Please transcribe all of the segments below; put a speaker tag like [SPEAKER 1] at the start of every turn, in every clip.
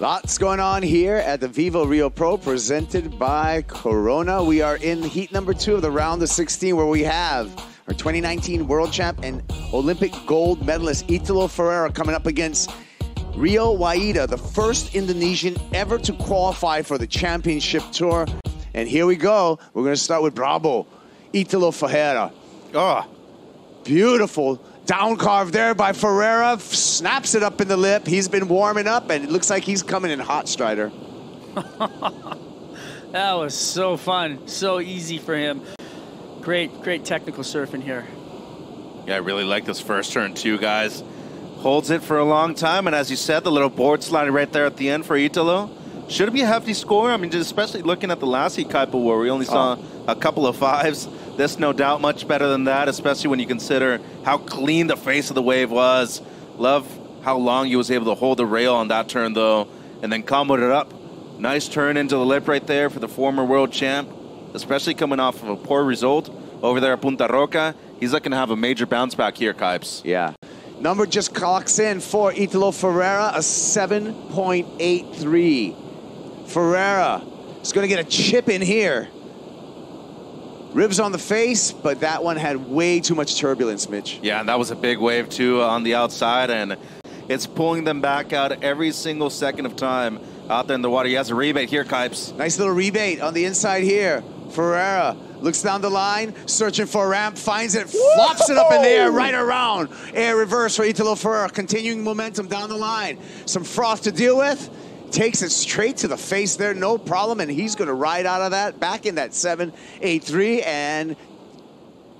[SPEAKER 1] Lots going on here at the Vivo Rio Pro presented by Corona. We are in heat number two of the round of 16 where we have our 2019 world champ and Olympic gold medalist Italo Ferreira coming up against Rio Waida, the first Indonesian ever to qualify for the championship tour. And here we go. We're going to start with Bravo, Italo Ferreira.
[SPEAKER 2] Oh,
[SPEAKER 1] Beautiful down carve there by Ferreira. Snaps it up in the lip. He's been warming up, and it looks like he's coming in hot, Strider.
[SPEAKER 3] That was so fun, so easy for him. Great, great technical surfing here.
[SPEAKER 2] yeah, I really like this first turn too, guys. Holds it for a long time, and as you said, the little board slide right there at the end for Italo. Should be a hefty score. I mean, just especially looking at the last heat Kaipo where we only saw oh. a couple of fives. This, no doubt, much better than that, especially when you consider how clean the face of the wave was. Love how long he was able to hold the rail on that turn, though, and then comboed it up. Nice turn into the lip right there for the former world champ, especially coming off of a poor result over there at Punta Roca. He's looking to have a major bounce back here, Kipes.
[SPEAKER 1] Yeah. Number just clocks in for Italo Ferreira, a 7.83. Ferreira is going to get a chip in here. Ribs on the face, but that one had way too much turbulence, Mitch.
[SPEAKER 2] Yeah, and that was a big wave too uh, on the outside, and it's pulling them back out every single second of time out there in the water. He has a rebate here, Kipes.
[SPEAKER 1] Nice little rebate on the inside here. Ferreira looks down the line, searching for a ramp, finds it, flops it up in the air, right around. Air reverse for Italo Ferreira, continuing momentum down the line. Some froth to deal with. Takes it straight to the face there, no problem, and he's going to ride out of that, back in that 7-8-3, and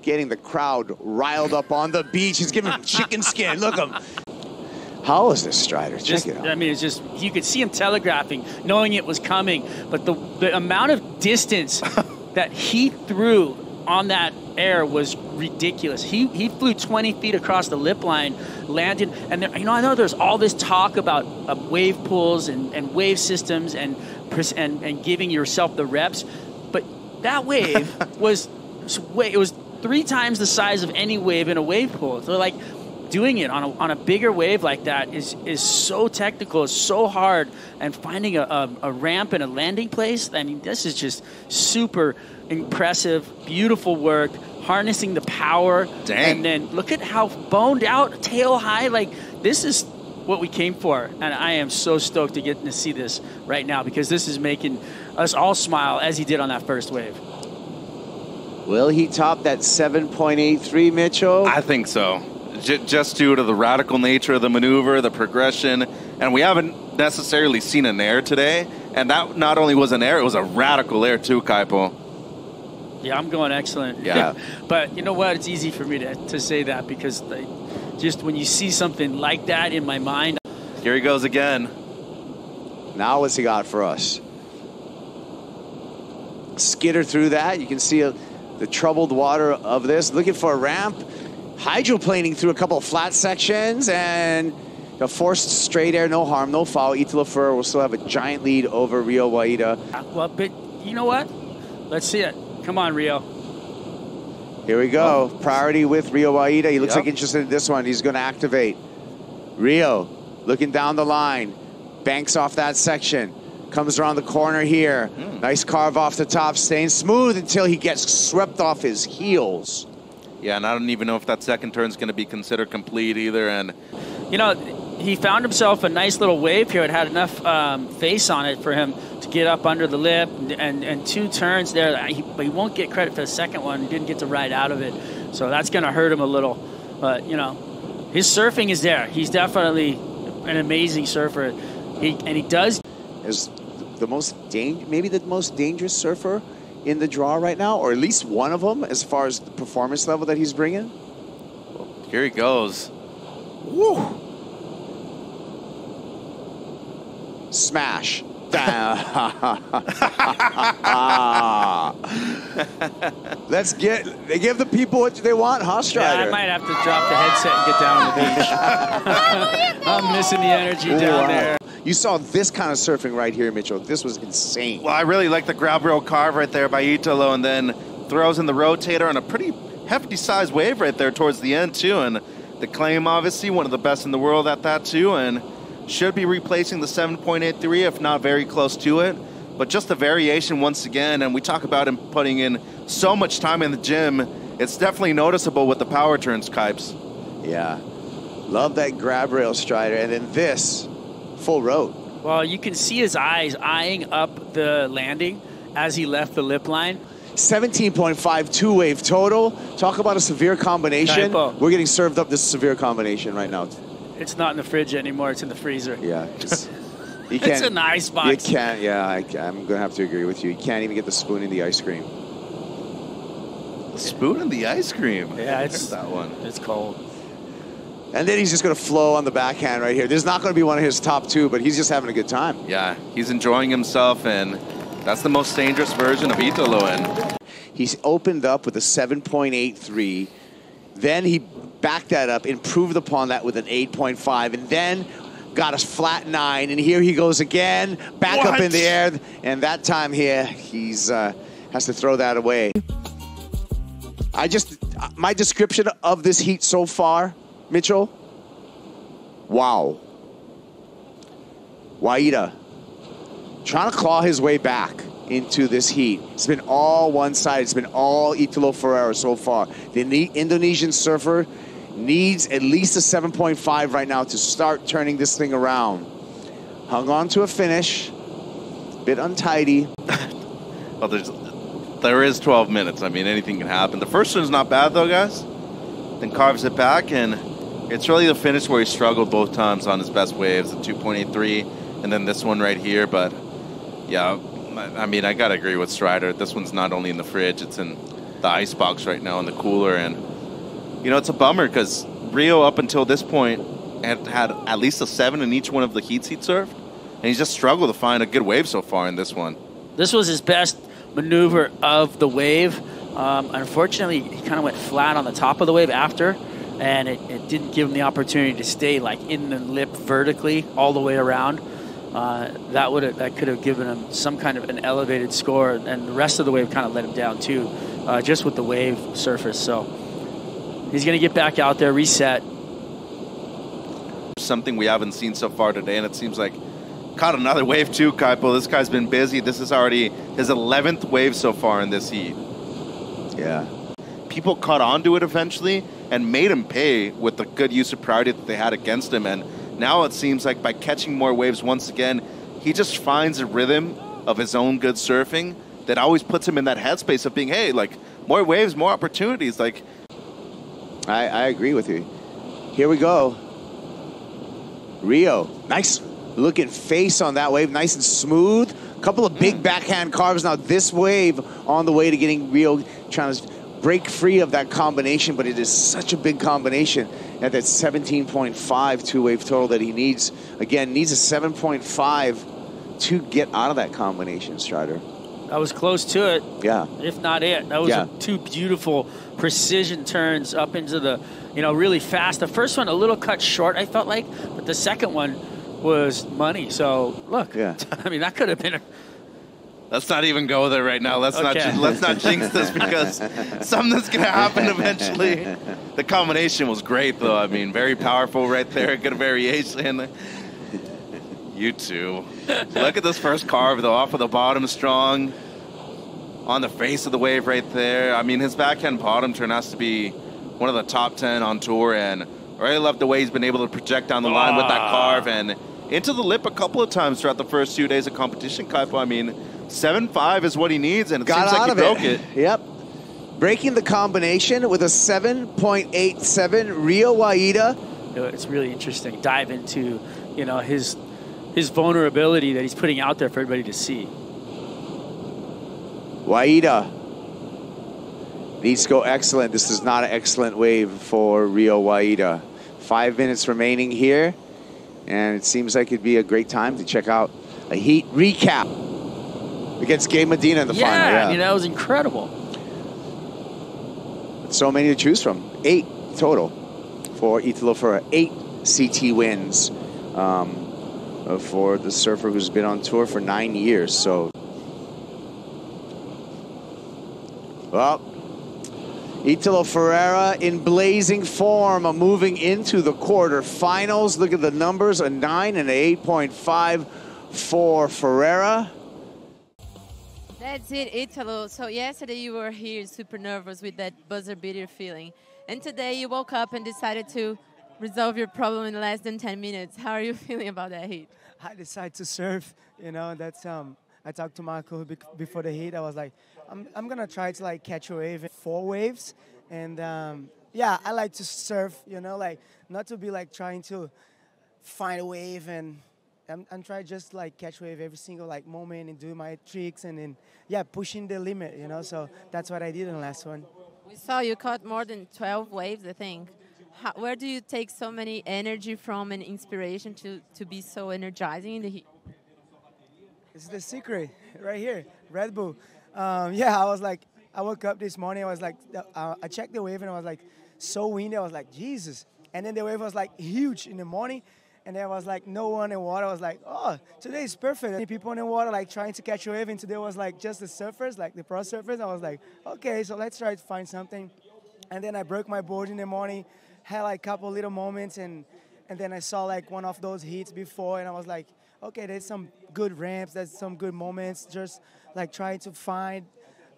[SPEAKER 1] getting the crowd riled up on the beach. He's giving him chicken skin. Look him. How is this Strider? Check
[SPEAKER 3] Just,
[SPEAKER 1] it out.
[SPEAKER 3] I mean, it's just you could see him telegraphing, knowing it was coming. But the the amount of distance that he threw on that air was ridiculous. He he flew 20 feet across the lip line, landed, and there, you know I know there's all this talk about uh, wave pools and, and wave systems and, and and giving yourself the reps, but that wave was was way it was three times the size of any wave in a wave pool. So like doing it on a, on a bigger wave like that is is so technical, it's so hard, and finding a, a, a ramp and a landing place. I mean, this is just super impressive, beautiful work, harnessing the power.
[SPEAKER 2] Dang.
[SPEAKER 3] And then look at how boned out, tail high. Like this is what we came for, and I am so stoked to get to see this right now because this is making us all smile as he did on that first wave.
[SPEAKER 1] Will he top that 7.83, Mitchell?
[SPEAKER 2] I think so. J- just due to the radical nature of the maneuver, the progression, and we haven't necessarily seen an air today. And that not only was an air, it was a radical air too, Kaipo.
[SPEAKER 3] Yeah, I'm going excellent.
[SPEAKER 2] Yeah.
[SPEAKER 3] but you know what? It's easy for me to, to say that because like, just when you see something like that in my mind,
[SPEAKER 2] Here he goes again.
[SPEAKER 1] Now what's he got for us? Skitter through that. You can see uh the troubled water of this. Looking for a ramp. Hydroplaning through a couple of flat sections and a forced straight air, no harm, no foul. Ferrer will still have a giant lead over Rio Waida.
[SPEAKER 3] well, but you know what? Let's see it. Come on, Rio.
[SPEAKER 1] Here we go. Oh. Priority with Rio Waida. He looks
[SPEAKER 2] Yep.
[SPEAKER 1] like interested in this one. He's going to activate. Rio looking down the line. Banks off that section. Comes around the corner here. Hmm. Nice carve off the top. Staying smooth until he gets swept off his heels.
[SPEAKER 2] Yeah, and I don't even know if that second turn is going to be considered complete either. And
[SPEAKER 3] You know, he found himself a nice little wave here. It had enough um, face on it for him to get up under the lip and, and, and two turns there. He, but he won't get credit for the second one. He didn't get to ride out of it. So that's going to hurt him a little. But, you know, his surfing is there. He's definitely an amazing surfer. He, and he does
[SPEAKER 1] Is the most dang- maybe the most dangerous surfer in the draw right now, or at least one of them as far as the performance level that he's bringing.
[SPEAKER 2] here he goes.
[SPEAKER 1] Woo! Smash. Let's get they give the people what they want, huh,
[SPEAKER 3] Yeah, I might have to drop the headset and get down on the beach. I'm missing the energy down
[SPEAKER 1] Wow.
[SPEAKER 3] there.
[SPEAKER 1] You saw this kind of surfing right here, Mitchell. This was insane.
[SPEAKER 2] Well, I really like the grab rail carve right there by Italo, and then throws in the rotator on a pretty hefty sized wave right there towards the end too. And the claim, obviously, one of the best in the world at that too. And should be replacing the 7.83, if not very close to it. But just the variation once again, and we talk about him putting in so much time in the gym. It's definitely noticeable with the power turns, Kipes.
[SPEAKER 1] Yeah. Love that grab rail strider. And then this, full road.
[SPEAKER 3] Well, you can see his eyes eyeing up the landing as he left the lip line.
[SPEAKER 1] 17.5 two wave total. Talk about a severe combination.
[SPEAKER 3] Kaipo.
[SPEAKER 1] We're getting served up this severe combination right now.
[SPEAKER 3] It's not in the fridge anymore, it's in the freezer.
[SPEAKER 1] Yeah. Just, you
[SPEAKER 3] It's an ice box.
[SPEAKER 1] You can't, yeah, I, I'm going to have to agree with you. You can't even get the spoon in the ice cream.
[SPEAKER 2] The spoon in the ice cream.
[SPEAKER 3] Yeah, it's-
[SPEAKER 2] that one.
[SPEAKER 3] It's cold.
[SPEAKER 1] And then he's just going to flow on the backhand right here. This is not going to be one of his top two, but he's just having a good time.
[SPEAKER 2] Yeah, he's enjoying himself, and that's the most dangerous version of Italo. And
[SPEAKER 1] He's opened up with a 7.83. Then he backed that up, improved upon that with an 8.5, and then got a flat nine. And here he goes again, back up in the air. And that time here, he's uh, has to throw that away. I just, my description of this heat so far, Mitchell. Wow. Waida trying to claw his way back into this heat. It's been all one side. It's been all Italo Ferreira so far. The Indonesian surfer needs at least a 7.5 right now to start turning this thing around. Hung on to a finish. Bit untidy.
[SPEAKER 2] well, there's there is 12 minutes. I mean, anything can happen. The first one's not bad though, guys. Then carves it back, and it's really the finish where he struggled both times on his best waves, the 2.83, and then this one right here. But yeah, I mean, I gotta agree with Strider. This one's not only in the fridge; it's in the ice box right now in the cooler, and you know, it's a bummer because Rio up until this point had had at least a seven in each one of the heats he'd served, and he's just struggled to find a good wave so far in this one.
[SPEAKER 3] This was his best maneuver of the wave. Um, unfortunately, he kind of went flat on the top of the wave after, and it, it didn't give him the opportunity to stay like in the lip vertically all the way around. Uh, that would that could have given him some kind of an elevated score, and the rest of the wave kind of let him down too, uh, just with the wave surface. So he's going to get back out there, reset.
[SPEAKER 2] something we haven't seen so far today, and it seems like caught another wave too, Kaipo. This guy's been busy. This is already his 11th wave so far in this heat.
[SPEAKER 1] Yeah.
[SPEAKER 2] People caught onto it eventually and made him pay with the good use of priority that they had against him. And now it seems like by catching more waves once again, he just finds a rhythm of his own good surfing that always puts him in that headspace of being, hey, like more waves, more opportunities. Like
[SPEAKER 1] I, I agree with you. Here we go. Rio, nice looking face on that wave, nice and smooth. Couple of big hmm. backhand carves. Now this wave on the way to getting Rio trying to break free of that combination, but it is such a big combination at that 17.5 two wave total that he needs. Again, needs a 7.5 to get out of that combination, Strider.
[SPEAKER 3] That was close to it.
[SPEAKER 1] Yeah.
[SPEAKER 3] if not it. That was
[SPEAKER 1] Yeah.
[SPEAKER 3] two beautiful precision turns up into the, you know, really fast. The first one a little cut short, I felt like, but the second one was money. So look,
[SPEAKER 1] Yeah.
[SPEAKER 3] I mean that could have been a
[SPEAKER 2] Let's not even go there right now. Let's
[SPEAKER 3] Okay.
[SPEAKER 2] not let's not jinx this because something's gonna happen eventually. The combination was great though. I mean, very powerful right there. Good variation. You too. Look at this first carve though, off of the bottom strong. On the face of the wave right there. I mean, his backhand bottom turn has to be one of the top ten on tour, and I really love the way he's been able to project down the line with that
[SPEAKER 3] Ah.
[SPEAKER 2] carve and into the lip a couple of times throughout the first two days of competition. Kaipo, I mean, seven five is what he needs, and it
[SPEAKER 1] Got
[SPEAKER 2] seems
[SPEAKER 1] out
[SPEAKER 2] like he
[SPEAKER 1] of
[SPEAKER 2] broke
[SPEAKER 1] it.
[SPEAKER 2] it.
[SPEAKER 1] Yep. Breaking the combination with a 7.87 Rio Waida.
[SPEAKER 3] it's really interesting. Dive into, you know, his his vulnerability that he's putting out there for everybody to see.
[SPEAKER 1] Waida needs to go excellent. This is not an excellent wave for Rio Waida. Five minutes remaining here, and it seems like it'd be a great time to check out a heat recap against Gabe Medina in the
[SPEAKER 3] yeah,
[SPEAKER 1] final. Yeah,
[SPEAKER 3] I mean that was incredible.
[SPEAKER 1] so many to choose from. Eight total for Italo Ferreira. Eight CT wins um, uh, for the surfer who's been on tour for nine years. So, well, Italo Ferreira in blazing form, uh, moving into the quarterfinals. Look at the numbers: a nine and an eight point five for Ferreira.
[SPEAKER 4] That's it, Italo. So yesterday you were here super nervous with that buzzer beater feeling. And today you woke up and decided to resolve your problem in less than 10 minutes. How are you feeling about that heat?
[SPEAKER 5] I decided to surf, you know, that's um I talked to Marco before the heat. I was like, I'm, I'm gonna try to like catch a wave, four waves, and um, yeah, I like to surf, you know, like not to be like trying to find a wave and I'm, I'm trying just like catch wave every single like moment and do my tricks and then yeah pushing the limit you know so that's what I did in the last one.
[SPEAKER 4] We saw you caught more than 12 waves I think. How, where do you take so many energy from and inspiration to, to be so energizing in the heat?
[SPEAKER 5] It's the secret right here, Red Bull. Um, yeah, I was like, I woke up this morning, I was like, uh, I checked the wave and I was like, so windy. I was like, Jesus. And then the wave was like huge in the morning and there was like no one in water. I was like, oh, today is perfect. And people in the water like trying to catch a wave, and today was like just the surfers, like the pro surfers. I was like, okay, so let's try to find something. And then I broke my board in the morning, had like a couple little moments, and and then I saw like one of those heats before, and I was like, okay, there's some good ramps, there's some good moments. Just like trying to find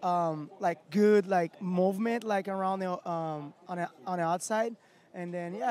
[SPEAKER 5] um, like good like movement like around the um, on the on the outside, and then yeah.